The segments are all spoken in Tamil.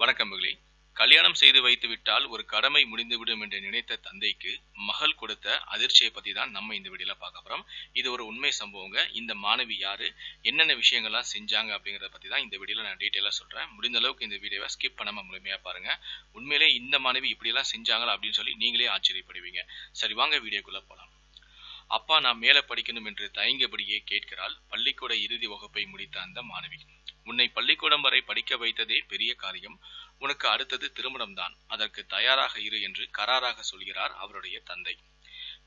வணக்கம் மகளே. கல்யாணம் செய்து வைத்து விட்டால் ஒரு கடமை முடிந்துவிடும் என்று நினைத்த தந்தைக்கு மகள் கொடுத்த அதிர்ச்சியை பத்தி தான் நம்ம இந்த வீடியோல பார்க்க போறோம். இது ஒரு உண்மை சம்பவங்க. இந்த மாணவி யாரு? என்னென்ன விஷயங்கள்லாம் செஞ்சாங்க அப்படிங்கறத பத்தி தான் இந்த வீடியோல நான் டீட்டெயிலா சொல்றேன். முடிந்த அளவுக்கு இந்த வீடியோவை ஸ்கிப் பண்ணாம முழுமையா பாருங்க. உண்மையிலே இந்த மாணவி இப்படி எல்லாம் செஞ்சாங்களா அப்படின்னு சொல்லி நீங்களே ஆச்சரியப்படுவீங்க. சரி வாங்க வீடியோக்குள்ள போலாம். அப்பா நான் மேல படிக்கணும் என்று தயங்கியபடியே கேட்கிறாள். பள்ளிக்கூட இறுதி வகுப்பை முடித்த அந்த மாணவி. உன்னை பள்ளிக்கூடம் வரை படிக்க வைத்ததே பெரிய காரியம். உனக்கு அடுத்தது திருமணம் தான் அதற்கு தயாராக இரு என்று கராராக சொல்கிறார் அவருடைய தந்தை.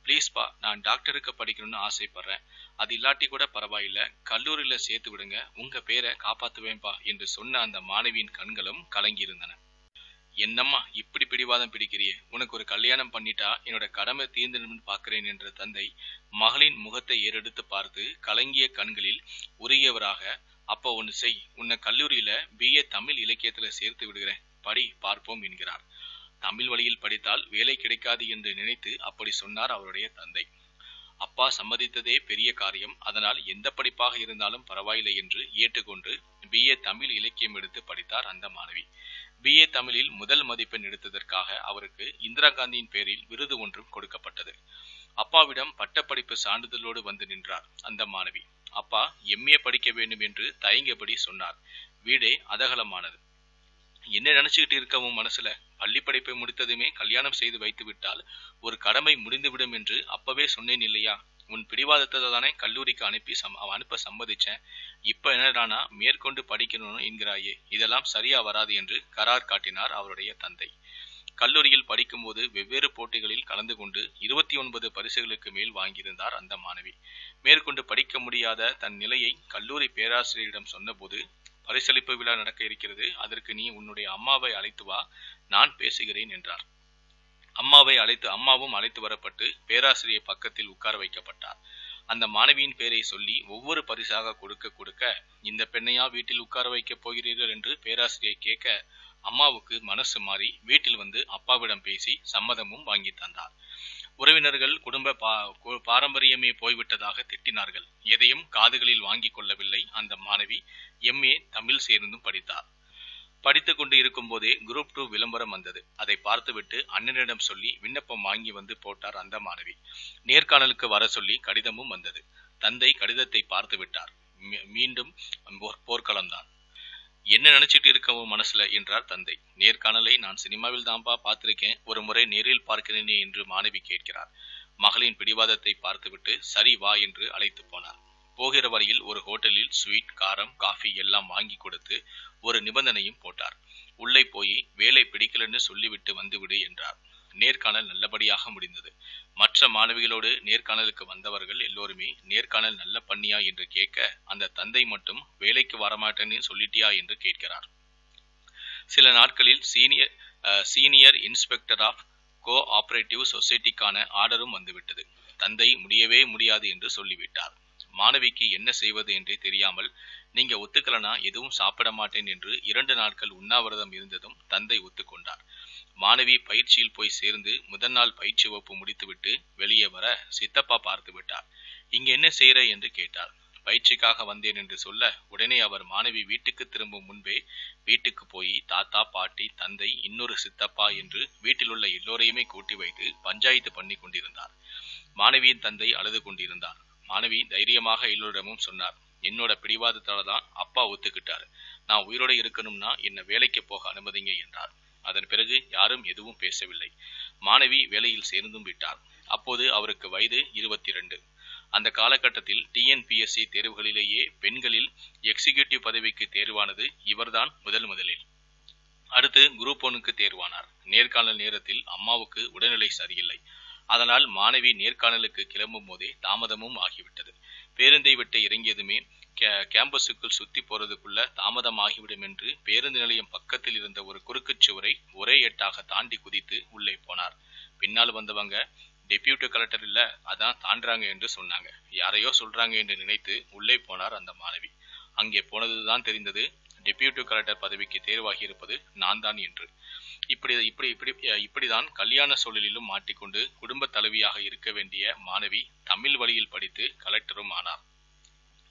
ப்ளீஸ்பா நான் டாக்டருக்கு படிக்கணும்னு ஆசைப்படுறேன். அது இல்லாட்டி கூட பரவாயில்ல. கல்லூரியில சேர்த்து விடுங்க. உங்க பேரை காப்பாத்துவேன்பா என்று சொன்ன அந்த மாணவியின் கண்களும் கலங்கியிருந்தன. என்னம்மா இப்படி பிடிவாதம் பிடிக்கிறியே? உனக்கு ஒரு கல்யாணம் பண்ணிட்டா என்னோட கடமை தீர்ந்துடும் பார்க்கிறேன் என்ற தந்தை மகளின் முகத்தை ஏறெடுத்து பார்த்து கலங்கிய கண்களில் உருகியவராக அப்போ ஒன்று செய். உன்னை கல்லூரியில பிஏ தமிழ் இலக்கியத்துல சேர்த்து விடுகிறேன். படி பார்ப்போம் என்கிறார். தமிழ் வழியில் படித்தால் வேலை கிடைக்காது என்று நினைத்து அப்படி சொன்னார் அவருடைய தந்தை. அப்பா சம்மதித்ததே பெரிய காரியம். அதனால் எந்த படிப்பாக இருந்தாலும் பரவாயில்லை என்று ஏற்றுக்கொண்டு பிஏ தமிழ் இலக்கியம் எடுத்து படித்தார் அந்த மாணவி. பிஏ தமிழில் முதல் மதிப்பெண் எடுத்ததற்காக அவருக்கு இந்திரா காந்தியின் பேரில் விருது ஒன்றும் கொடுக்கப்பட்டது. அப்பாவிடம் பட்டப்படிப்பு சான்றிதழோடு வந்து நின்றார் அந்த மாணவி. அப்பா எம்ஏ படிக்க வேண்டும் என்று தயங்கியபடி சொன்னார். வீடே அதகலமானது. என்ன நினைச்சுக்கிட்டு இருக்கவும் மனசுல? பள்ளி படிப்பை முடித்ததுமே கல்யாணம் செய்து வைத்து விட்டால் ஒரு கடமை முடிந்துவிடும் என்று அப்பவே சொன்னேன் இல்லையா? உன் பிடிவாதத்தை தானே கல்லூரிக்கு அனுப்பி சம் அனுப்ப சம்மதிச்சேன். இப்ப என்னடானா மேற்கொண்டு படிக்கணும்னு என்கிறாயே. இதெல்லாம் சரியா வராது என்று கரார் காட்டினார் அவருடைய தந்தை. கல்லூரியில் படிக்கும்போது வெவ்வேறு போட்டிகளில் கலந்து கொண்டு இருபத்தி ஒன்பது பரிசுகளுக்கு மேல் வாங்கியிருந்தார் அந்த மாணவி. மேற்கொண்டு படிக்க முடியாத தன் நிலையை கல்லூரி பேராசிரியரிடம் சொன்னபோது பரிசளிப்பு விழா நடக்க இருக்கிறது. அதற்கு நீ உன்னுடைய அம்மாவை அழைத்து வா. நான் பேசுகிறேன் என்றார். அம்மாவை அழைத்து அம்மாவும் அழைத்து வரப்பட்டு பேராசிரியர் பக்கத்தில் உட்கார வைக்கப்பட்டார். அந்த மாணவியின் பெயரை சொல்லி ஒவ்வொரு பரிசாக கொடுக்க கொடுக்க இந்த பெண்ணையா வீட்டில் உட்கார வைக்கப் போகிறீர்கள்? என்று பேராசிரியர் கேட்க அம்மாவுக்கு மனசு மாறி வீட்டில் வந்து அப்பாவிடம் பேசி சம்மதமும் வாங்கி தந்தார். உறவினர்கள் குடும்ப பா பாரம்பரியமே போய்விட்டதாக திட்டினார்கள். எதையும் காதுகளில் வாங்கி கொள்ளவில்லை அந்த மாணவி. எம்ஏ தமிழ் சேர்ந்தும் படித்தார். படித்துக் கொண்டு இருக்கும் போதே குரூப் டூ விளம்பரம் வந்தது. அதை பார்த்துவிட்டு அண்ணனிடம் சொல்லி விண்ணப்பம் வாங்கி வந்து போட்டார் அந்த மாணவி. நேர்காணலுக்கு வர சொல்லி கடிதமும் வந்தது. தந்தை கடிதத்தை பார்த்து விட்டார் மீண்டும் போர்க்களம்தான். என்ன நினைச்சிட்டு இருக்கவும் மனசுல? என்றார் தந்தை. நேர்காணலை நான் சினிமாவில் தான்பா பார்த்திருக்கேன். ஒரு முறை நேரில் பார்க்கிறேனே என்று மாணவி கேட்கிறார். மகளின் பிடிவாதத்தை பார்த்துவிட்டு சரி வா என்று அழைத்து போனார். போகிற வழியில் ஒரு ஹோட்டலில் ஸ்வீட் காரம் காஃபி எல்லாம் வாங்கி கொடுத்து ஒரு நிபந்தனையும் போட்டார். உள்ளே போய் வேலை பிடிக்கலன்னு சொல்லிவிட்டு வந்துவிடு என்றார். நேர்காணல் நல்லபடியாக முடிந்தது. மற்ற மாணவிகளோடு நேர்காணலுக்கு வந்தவர்கள் எல்லோருமே நேர்காணல் நல்ல பண்ணியா? என்று கேட்க அந்த தந்தை மட்டும் வேலைக்கு வரமாட்டேன்னு சொல்லிட்டியா? என்று கேட்கிறார். சில நாட்களில் senior senior inspector of cooperative சொசைட்டிக்கான ஆர்டரும் வந்துவிட்டது. தந்தை முடியவே முடியாது என்று சொல்லிவிட்டார். மாணவிக்கு என்ன செய்வது என்றே தெரியாமல் நீங்க ஒத்துக்கலனா எதுவும் சாப்பிட மாட்டேன் என்று இரண்டு நாட்கள் உண்ணாவிரதம் இருந்ததும் தந்தை ஒத்துக்கொண்டார். மாணவி பயிற்சியில் போய் சேர்ந்து முதல் நாள் பயிற்சி வகுப்பு முடித்துவிட்டு வெளியே வர சித்தப்பா பார்த்து விட்டார். இங்க என்ன செய்யற என்று கேட்டார். பயிற்சிக்காக வந்தேன் என்று சொல்ல உடனே அவர் மாணவி வீட்டுக்கு திரும்பும் முன்பே வீட்டுக்கு போய் தாத்தா பாட்டி தந்தை இன்னொரு சித்தப்பா என்று வீட்டில் உள்ள எல்லோரையுமே கூட்டி வைத்து பஞ்சாயத்து பண்ணி கொண்டிருந்தார். மாணவியின் தந்தை அழுது கொண்டிருந்தார். மாணவி தைரியமாக எல்லோரிடமும் சொன்னார். என்னோட பிடிவாதத்தால தான் அப்பா ஒத்துக்கிட்டாரு. நான் உயிரோட இருக்கணும்னா என்னை வேலைக்கு போக அனுமதிங்க என்றார். அதன் பிறகு யாரும் எதுவும் பேசவில்லை. மாணவி வேலையில் சேர்ந்தும் விட்டார். அப்போது அவருக்கு வயது இருபத்தி இரண்டு அந்த காலகட்டத்தில் டிஎன்பிஎஸ்சி தேர்வுகளிலேயே பெண்களில் எக்ஸிகியூட்டிவ் பதவிக்கு தேர்வானது இவர்தான் முதல் முதலில். அடுத்து குரூப் ஒனுக்கு தேர்வானார். நேர்காணல் நேரத்தில் அம்மாவுக்கு உடல்நிலை சரியில்லை. அதனால் மாணவி நேர்காணலுக்கு கிளம்பும் போதே தாமதமும் ஆகிவிட்டது. பேருந்தை விட்டு இறங்கியதுமே கேம்பஸுக்குள் சுத்தி போறதுக்குள்ள தாமதம் ஆகிவிடும் என்று பேருந்து நிலையம் பக்கத்தில் இருந்த ஒரு குறுக்குச் சுவரை ஒரே எட்டாக தாண்டி குதித்து உள்ளே போனார். பின்னால் வந்தவங்க டெபியூட்டி கலெக்டர் இல்ல அதான் தாண்டாங்க என்று சொன்னாங்க. யாரையோ சொல்றாங்க என்று நினைத்து உள்ளே போனார் அந்த மாணவி. அங்கே போனதுதான் தெரிந்தது டெபியூட்டி கலெக்டர் பதவிக்கு தேர்வாகி இருப்பது நான் தான் என்று. இப்படி இப்படி இப்படி இப்படிதான் கல்யாண சூழலிலும் மாட்டிக்கொண்டு குடும்ப தலைவியாக இருக்க வேண்டிய மாணவி தமிழ் வழியில் படித்து கலெக்டரும் ஆனார்.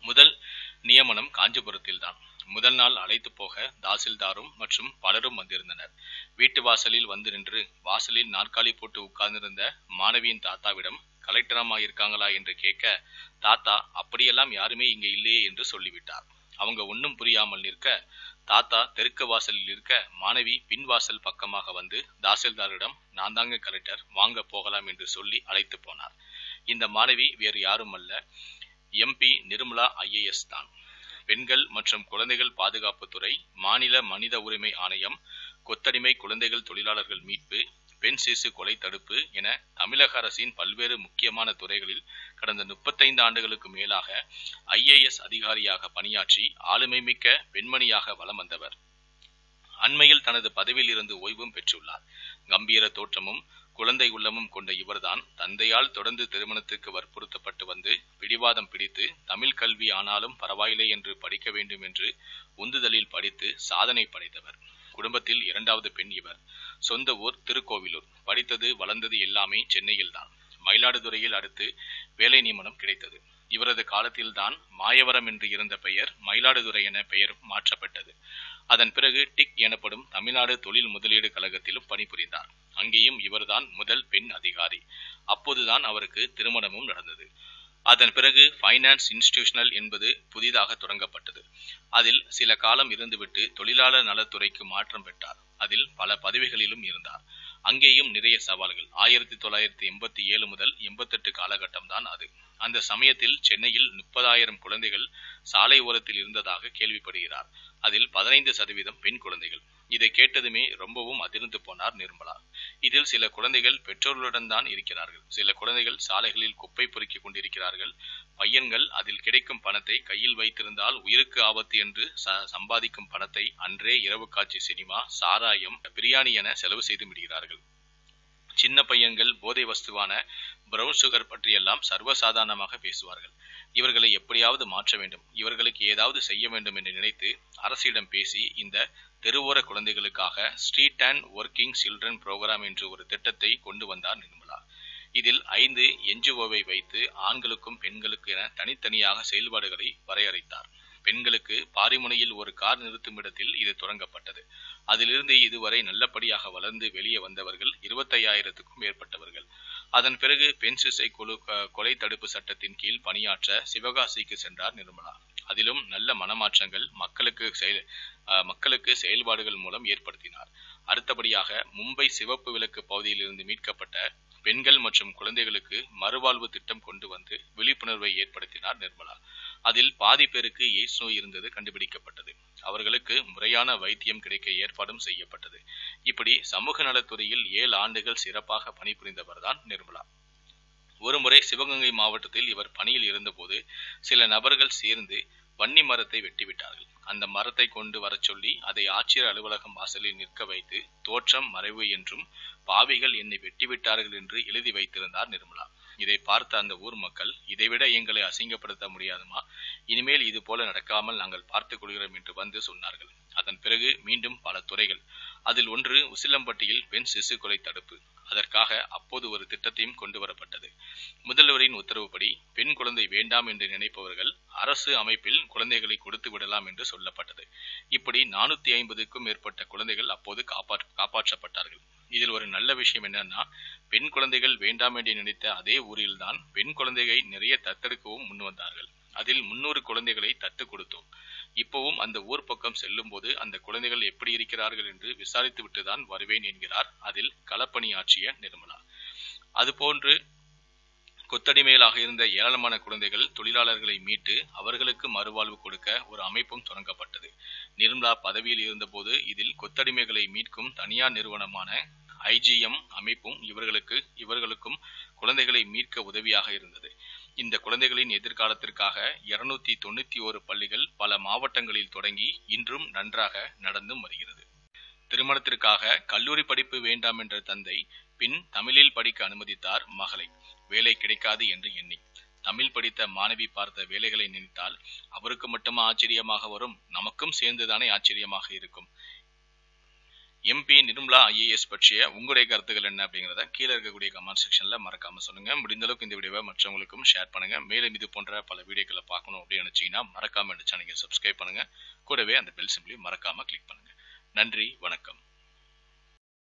முதல் நியமனம் காஞ்சிபுரத்தில் தான் முதல் நாள் அழைத்து போக தாசில்தாரும் மற்றும் பலரும் வந்திருந்தனர். வீட்டு வாசலில் வந்து நின்று வாசலில் நாற்காலி போட்டு உட்கார்ந்திருந்த மாணவியின் தாத்தாவிடம் கலெக்டரம்மா இருக்காங்களா என்று கேட்க தாத்தா அப்படியெல்லாம் யாருமே இங்கே இல்லையே என்று சொல்லிவிட்டார். அவங்க ஒன்றும் புரியாமல் நிற்க தாத்தா தெற்கு வாசலில் இருக்க மாணவி பின் வாசல் பக்கமாக வந்து தாசில்தாரிடம் நான் தாங்க கலெக்டர் வாங்க போகலாம் என்று சொல்லி அழைத்து போனார். இந்த மாணவி வேறு யாரும் அல்ல எம்பி நிர்மலா ஐஏஎஸ் தான். பெண்கள் மற்றும் குழந்தைகள் பாதுகாப்புத்துறை மாநில மனித உரிமை ஆணையம் கொத்தடிமை குழந்தைகள் தொழிலாளர்கள் மீட்பு பெண் சிசு கொலை தடுப்பு என தமிழக அரசின் பல்வேறு முக்கியமான துறைகளில் கடந்த முப்பத்தைந்து ஆண்டுகளுக்கு மேலாக ஐஏஎஸ் அதிகாரியாக பணியாற்றி ஆளுமை மிக்க பெண்மணியாக வலம் வந்தவர். அண்மையில் தனது பதவியில் இருந்து ஓய்வும் பெற்றுள்ளார். கம்பீர தோற்றமும் குழந்தை உள்ளமும் கொண்ட இவர்தான் தந்தையால் தொடர்ந்து திருமணத்துக்கு வற்புறுத்தப்பட்டு வந்து பிடிவாதம் பிடித்து தமிழ் கல்வி ஆனாலும் பரவாயில்லை என்று படிக்க வேண்டும் என்று உந்துதலில் படித்து சாதனை படைத்தவர். குடும்பத்தில் இரண்டாவது பெண் இவர். சொந்த ஊர் திருக்கோவிலூர். படித்தது வளர்ந்தது எல்லாமே சென்னையில்தான். மயிலாடுதுறையில் அடுத்து வேலை நியமனம் கிடைத்தது. இவரது காலத்தில்தான் மாயவரம் என்று இருந்த பெயர் மயிலாடுதுறை என பெயர் மாற்றப்பட்டது. அதன் பிறகு டிக் எனப்படும் தமிழ்நாடு தொழில் முதலீடு கழகத்திலும் பணிபுரிந்தார். அங்கேயும் இவர்தான் முதல் பெண் அதிகாரி. அப்போதுதான் அவருக்கு திருமணமும் நடந்தது. அதன் பிறகு ஃபைனான்ஸ் இன்ஸ்டிடியூஷனல் என்பது புதிதாக தொடங்கப்பட்டது. அதில் சில காலம் இருந்துவிட்டு தொழிலாளர் நலத்துறைக்கு மாற்றம் பெற்றார். அதில் பல பதவிகளிலும் இருந்தார். அங்கேயும் நிறைய சவால்கள். ஆயிரத்தி தொள்ளாயிரத்தி எண்பத்தி ஏழு முதல் எண்பத்தெட்டு காலகட்டம் தான் அது. அந்த சமயத்தில் சென்னையில் முப்பதாயிரம் குழந்தைகள் சாலை ஓரத்தில் இருந்ததாக கேள்விப்படுகிறார். அதில் பதினைந்து சதவீதம் பெண் குழந்தைகள். இதை கேட்டதுமே ரொம்பவும் அதிர்ந்து போனார் நிர்மலா. இதில் சில குழந்தைகள் பெற்றோர்களுடன் தான் இருக்கிறார்கள். சில குழந்தைகள் சாலைகளில் குப்பை பொறுக்கிக் கொண்டிருக்கிறார்கள். பையன்கள் அதில் கிடைக்கும் பணத்தை கையில் வைத்திருந்தால் உயிருக்கு ஆபத்து என்று சம்பாதிக்கும் பணத்தை அன்றே இரவு காட்சி சினிமா சாராயம் பிரியாணி என செலவு செய்து விடுகிறார்கள். சின்ன பையன்கள் போதை வஸ்துவான பிரவுன் சுகர் பற்றியெல்லாம் சர்வசாதாரணமாக பேசுவார்கள். இவர்களை எப்படியாவது மாற்ற வேண்டும். இவர்களுக்கு ஏதாவது செய்ய வேண்டும் என்று நினைத்து அரசிடம் பேசி இந்த தெருவோர குழந்தைகளுக்காக street and working children program என்று ஒரு திட்டத்தை கொண்டு வந்தார் நிர்மலா. இதில் ஐந்து என்ஜிஓவை வைத்து ஆண்களுக்கும் பெண்களுக்கு என தனித்தனியாக செயல்பாடுகளை வரையறைத்தார். பெண்களுக்கு பாரிமுனையில் ஒரு கார் நிறுத்தும் இடத்தில் இது தொடங்கப்பட்டது. அதிலிருந்து இதுவரை நல்லபடியாக வளர்ந்து வெளியே வந்தவர்கள் இருபத்தையாயிரத்துக்கும் மேற்பட்டவர்கள். அதன் பிறகு பெண் சிசை குழு கொலை தடுப்பு சட்டத்தின் கீழ் பணியாற்ற சிவகாசிக்கு சென்றார் நிர்மலா. அதிலும் நல்ல மனமாற்றங்கள் மக்களுக்கு செயல் மக்களுக்கு செயல்பாடுகள் மூலம் ஏற்படுத்தினார். அடுத்தபடியாக மும்பை சிவப்பு விளக்கு பகுதியில் இருந்து மீட்கப்பட்ட பெண்கள் மற்றும் குழந்தைகளுக்கு மறுவாழ்வு திட்டம் கொண்டு வந்து விழிப்புணர்வை ஏற்படுத்தினார் நிர்மலா. அதில் பாதி பேருக்கு எய்ட்ஸ் நோய் இருந்தது கண்டுபிடிக்கப்பட்டது. அவர்களுக்கு முறையான வைத்தியம் கிடைக்க ஏற்பாடும் செய்யப்பட்டது. இப்படி சமூக நலத்துறையில் ஏழு ஆண்டுகள் சிறப்பாக பணிபுரிந்தவர்தான் நிர்மலா. ஒருமுறை சிவகங்கை மாவட்டத்தில் இவர் பணியில் இருந்தபோது சில நபர்கள் சேர்ந்து வன்னி மரத்தை வெட்டிவிட்டார்கள். அந்த மரத்தை கொண்டு வரச் சொல்லி அதை ஆட்சியர் அலுவலகம் வாசலில் நிற்க வைத்து தோற்றம் மறைவு என்றும் பாவிகள் என்னை வெட்டிவிட்டார்கள் என்று எழுதி வைத்திருந்தார் நிர்மலா. இதை பார்த்த அந்த ஊர் மக்கள் இதைவிட எங்களை அசிங்கப்படுத்த முடியாதுமா? இனிமேல் இது போல நடக்காமல் நாங்கள் பார்த்துக் கொள்கிறோம் என்று வந்து சொன்னார்கள். அதன் பிறகு மீண்டும் பல துறைகள். அதில் ஒன்று உசிலம்பட்டியில் பெண் சிசு கொலை தடுப்பு. அதற்காக அப்போது ஒரு திட்டத்தையும் கொண்டு வரப்பட்டது. முதல்வரின் உத்தரவுப்படி பெண் குழந்தை வேண்டாம் என்று நினைப்பவர்கள் அரசு அமைப்பில் குழந்தைகளை கொடுத்து விடலாம் என்று சொல்லப்பட்டது. இப்படி நானூத்தி ஐம்பதுக்கும் மேற்பட்ட குழந்தைகள் அப்போது காப்பா காப்பாற்றப்பட்டார்கள். இதில் ஒரு நல்ல விஷயம் என்னன்னா பெண் குழந்தைகள் வேண்டாம் என்று நினைத்த அதே ஊரில்தான் பெண் குழந்தைகளை நிறைய தத்தெடுக்கவும் முன் வந்தார்கள். அதில் முன்னூறு குழந்தைகளை தத்து கொடுத்தோம். இப்பவும் அந்த ஊர் பக்கம் செல்லும் போது அந்த குழந்தைகள் எப்படி இருக்கிறார்கள் என்று விசாரித்து விட்டுதான் வருவேன் என்கிறார் அதில் களப்பணியாற்றிய நிர்மலா. அதுபோன்று கொத்தடிமையிலாக இருந்த ஏராளமான குழந்தைகள் தொழிலாளர்களை மீட்டு அவர்களுக்கு மறுவாழ்வு கொடுக்க ஒரு அமைப்பும் தொடங்கப்பட்டது. நிர்மலா பதவியில் இருந்தபோது இதில் கொத்தடிமைகளை மீட்கும் தனியார் நிறுவனமான ஐஜிஎம் அமைப்பும் இவர்களுக்கு இவர்களுக்கும் குழந்தைகளை மீட்க உதவியாக இருந்தது. இந்த குழந்தைகளின் எதிர்காலத்திற்காக இருநூத்தி தொண்ணூத்தி ஒரு பள்ளிகள் பல மாவட்டங்களில் தொடங்கி இன்றும் நன்றாக நடந்தும் வருகிறது. திருமணத்திற்காக கல்லூரி படிப்பு வேண்டாம் என்ற தந்தை பின் தமிழில் படிக்க அனுமதித்தார் மகளை. வேலை கிடைக்காது என்று எண்ணி. தமிழ் படித்த மாணவி பார்த்த வேலைகளை நினைத்தால் அவருக்கு மட்டுமா ஆச்சரியமாக வரும்? நமக்கும் சேர்ந்துதானே ஆச்சரியமாக இருக்கும். எம்பி நிர்மலா ஐஏஎஸ் பற்றிய உங்களுடைய கருத்துக்கள் என்ன அப்படிங்கிறத கீழே இருக்கக்கூடிய கமெண்ட் செக்ஷன்ல மறக்காம சொல்லுங்க. முடிந்த அளவுக்கு இந்த வீடியோவை மற்றவங்களுக்கும் ஷேர் பண்ணுங்க. மேலும் இது போன்ற பல வீடியோக்களை பார்க்கணும் அப்படின்னு நினைச்சீங்கன்னா மறக்காம இந்த சேனலை சப்ஸ்கிரைப் பண்ணுங்க. கூடவே அந்த பெல் சிம்பிளையும் மறக்காம கிளிக் பண்ணுங்க. நன்றி வணக்கம்.